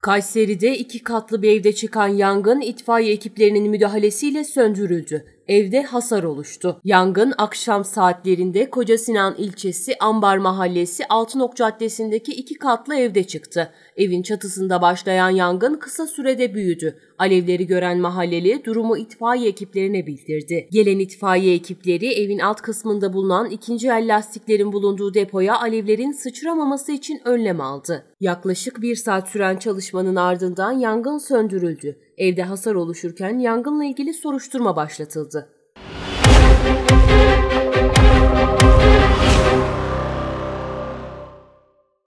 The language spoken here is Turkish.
Kayseri'de iki katlı bir evde çıkan yangın itfaiye ekiplerinin müdahalesiyle söndürüldü. Evde hasar oluştu. Yangın akşam saatlerinde Koca Sinan ilçesi Ambar Mahallesi Altınok Caddesi'ndeki iki katlı evde çıktı. Evin çatısında başlayan yangın kısa sürede büyüdü. Alevleri gören mahalleli durumu itfaiye ekiplerine bildirdi. Gelen itfaiye ekipleri evin alt kısmında bulunan ikinci el lastiklerin bulunduğu depoya alevlerin sıçramaması için önlem aldı. Yaklaşık bir saat süren çalışmanın ardından yangın söndürüldü. Evde hasar oluşurken yangınla ilgili soruşturma başlatıldı.